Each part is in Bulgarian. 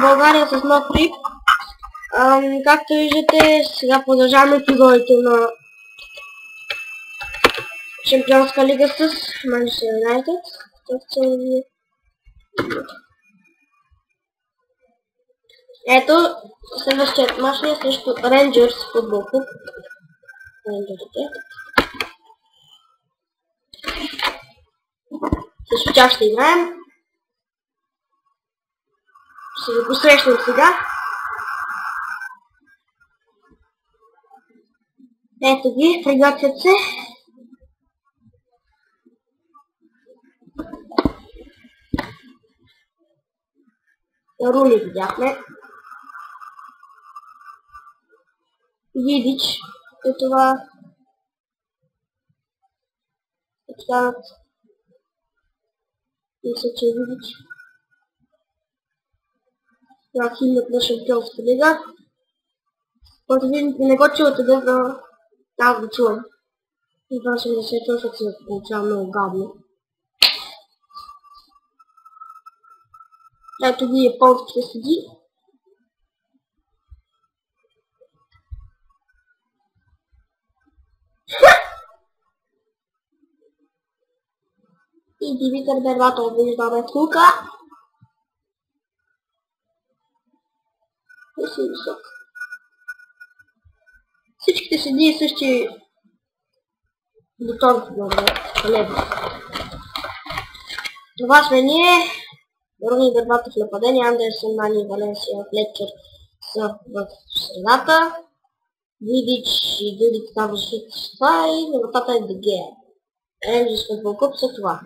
България с нов. Ам, както виждате, сега продължаваме фигурите на Шампионска лига с Manchester United. Ето, следващият мач е срещу Rangers футбол клуб. Рейнджерите. Също тях ще играем. Ще ви посрещнем сега. Ето ги, приготвят се. Рули видяхме. Видич е това. Останат. Мисля, че е Това химнат на шампионска лига. Който видите, не го чувате, да, но аз го чувам. И това съм да се чува, защото се получава много гадно. Ето ги японските седи. И Димитър Бербатов виждаме тук. Всичките седи и същи бутон лево. Това сме ние. Руни Бербатов нападение, Андерсен, Мани, Валенсия, Флетчер са в средата. Видич и Дудик там защита с това и на е Дегея. Рейнджерс футбол са това.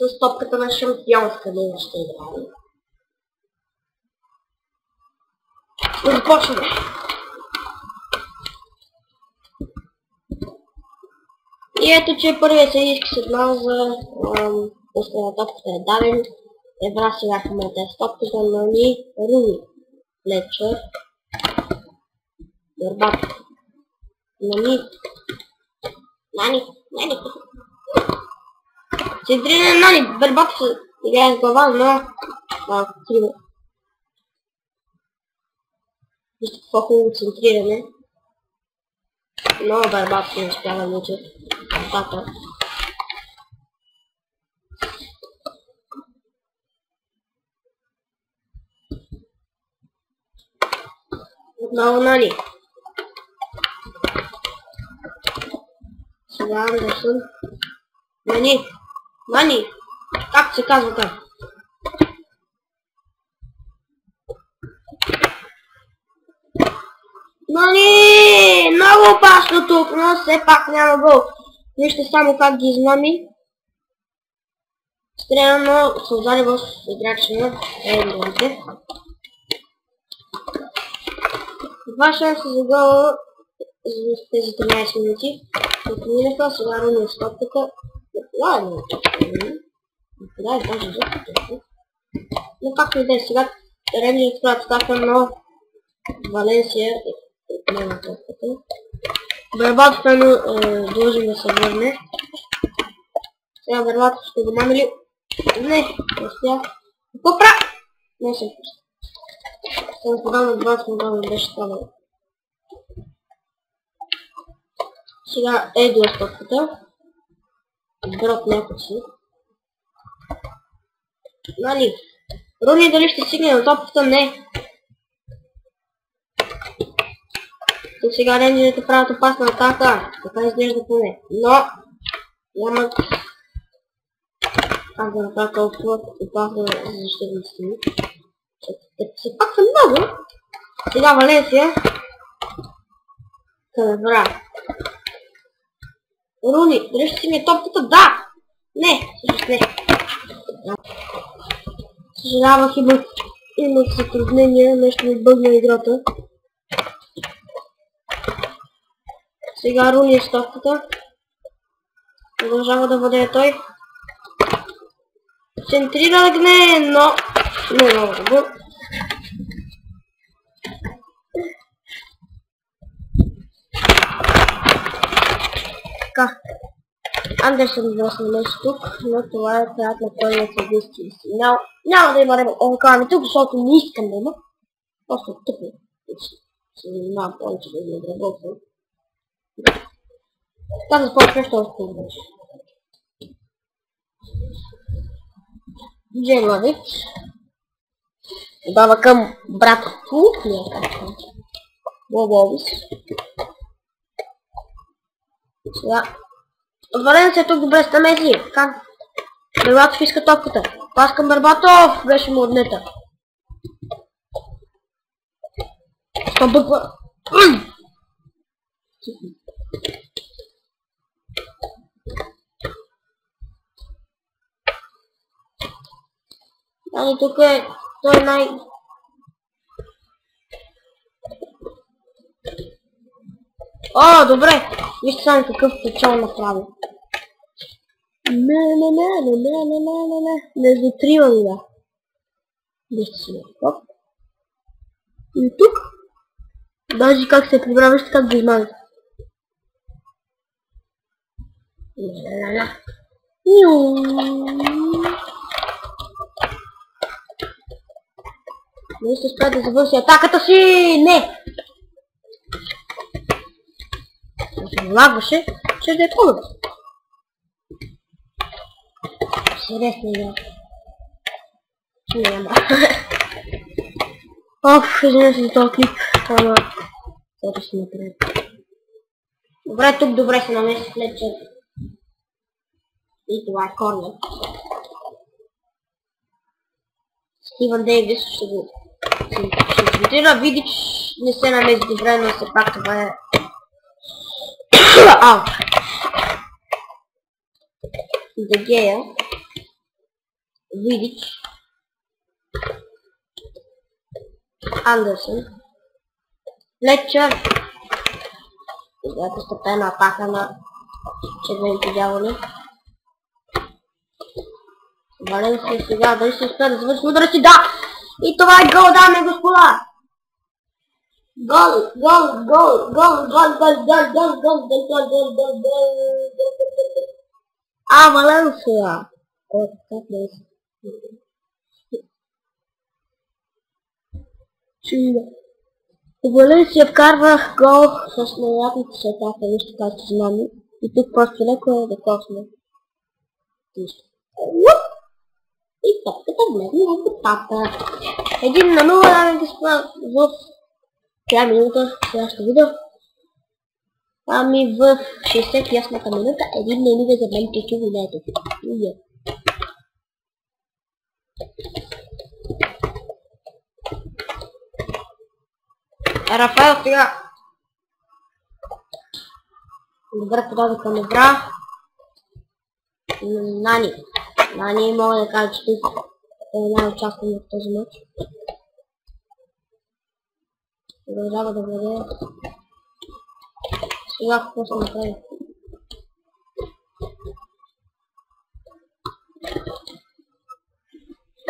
С топката на шампионска лига ще играем. Започваме! И ето, че първият съдийски сигнал за пускане на топката е даден. Евра сега в момента е топката на ни Руни. Лечер. Дърбат. Нани. Нани. Нани. Центриране на Нани. Дърбат се играе с глава, но малко криво. Вижте какво хубаво центриране. Но Дърбат не успява да научи нещата. Отново Нани. Сега Андерсън. Нани. Нани. Как се казва там? Нани! Много опасно тук, но все пак няма гол. Вижте само как ги измами. Стрелно се удари в играча на Рейндорите. Два шанса за гол за тези 13 минути. Като минаха, сега Руни с топката. Ладно. Да, е даже за Но както и да е сега, Рейндорите правят атака, но Валенсия отнема топката. Бербатов е длъжен да се върне. Сега Бербатов ще го намери. Не, не успях. Какво правя? Не съм пуст. Съм подал на 20 милиона беше станало. Сега е стопката. Дрот някой си. Нали? Руни дали ще стигне на топката? Не. Тук сега рейнджерите правят опасна атака. Така изглежда поне. Но няма как да направя толкова опасно защитниците ми. Все пак са много. Сега Валенсия. Кадавра. Руни, си ми топката? Да! Не, всъщност не. Съжалявах, имах, имах затруднение, нещо ми бъгна играта. Сега Руни е стопката. Продължава да бъде той. Центрира гне, но не много добър. Така. Да се намеси тук, но това е краят на първият единствен сигнал. Няма да има ръкавами тук, защото не искам да има. Просто тъпо. Се занимавам повече да ги обработвам. Така започва още хубаво. Джейлович. Дава към брат Фу, не е както. Бобовис. Сега. Валенция е тук добре сте мезли. Как? Бербатов иска топката. Пас към Бербатов! Беше му отнета. Що бъква? Ами тук е... Той е най... О, добре! Вижте само какъв печал направи. Не, не, не, не, не, не, не, не, не. Не затрива ми да. Вижте си. Оп. И тук. Даже как се прибра, вижте как го измага. Не, не, не, не. Не ще спра да завърши атаката си! Не! Лагваше, ще да е по-добре. Интересно я. Няма. Оф, извиня се за този клип. Ама, това ще направя. Добре, тук добре се намеси след че... И това е корнер. Стивън Дейвис ще го ще цитира. Видич не се намеси добре, но все пак това е... Ау! Дегея. Видич. Андерсън. Флетчер. Сега постепенна атака на червените дяволи. Валенсия сега, дали ще успее да завърши удара си? Да! И това е гол, дами и господа! Гол, гол, гол, гол, гол, гол, гол, гол, гол, гол, гол, гол, гол, гол, А, Валенсия! О, как да е? Чудо. Валенсия вкарва гол с невероятната си атака, нищо както знаме. И тук просто леко е да косне. Нищо. И топката влезна в котата. Един на нула, дами господа, в коя минута ще видя. Ами в 68-та минута един на нула за Манчестър Юнайтед. Рафаел сега добре подаде към игра. Нани. Нани мога да кажа, че тук е най-участвам в този матч. Продължава да бъде. Сега какво ще направи?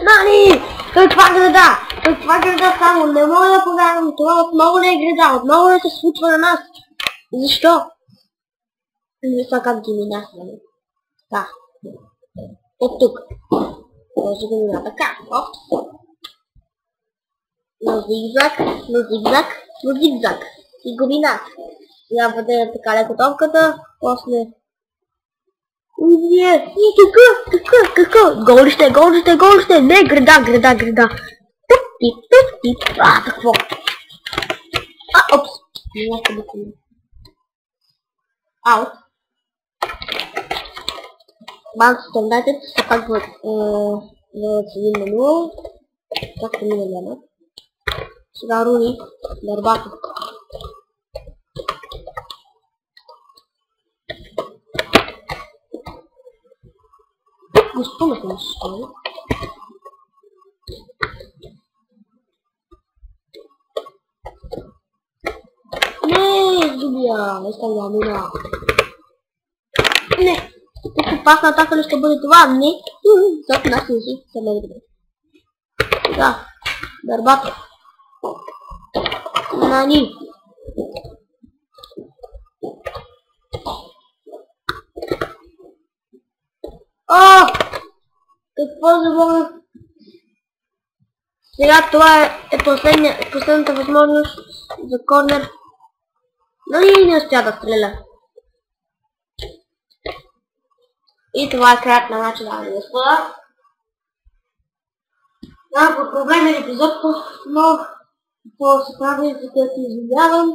Нани! Каква града? Каква града само? Не мога да повярвам. Това отново не е града. Отново не се случва на нас. Защо? Не знам как ги минахме. Да. От тук. Може да мина така. Оп. На зигзаг, на зигзаг, на зигзаг. И го минах. Трябва да е така леко топката. После не, и тук, тук, тук. Голище, голище, голище. Не, града, града, града. Тук ти, тук ти. А, какво? А, опс. Някъде да Аут. Манчестър Юнайтед все пак водят с 1 на 0. Както миналия мач. Sekarang ini dari batu. Gusto nggak gusto? Nih, dia. Esta ini mira. Nih, itu pas nah, nih. Hmm, sih, sama ini. Ya, nah, dari batu. Нани. О! Какво забавя? Сега това е, е последния, последната възможност за корнер. Но и не успя да стреля. И това е краят на начина на господа. Малко проблемен епизод, но това се прави, за което извинявам.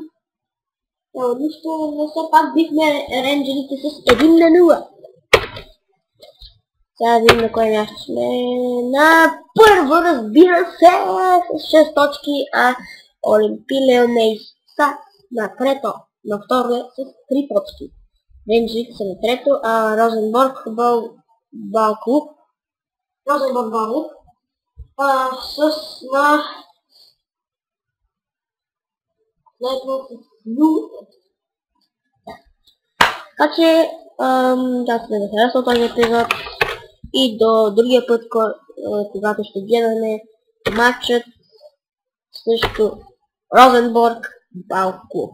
Няма нищо, но все пак бихме рейнджерите с 1 на 0. Сега да видим на кое място сме. На първо, разбира се, с 6 точки, а Олимпи Леонейс са на трето. На второ е с 3 точки. Рейнджерите са на трето, а Розенборг Бал... Балклуб Розенборг Балклуб с на с Ю. Така че, да сме да харесал този епизод и до другия път, когато ще гледаме матчът срещу Розенборг Бал Клуб.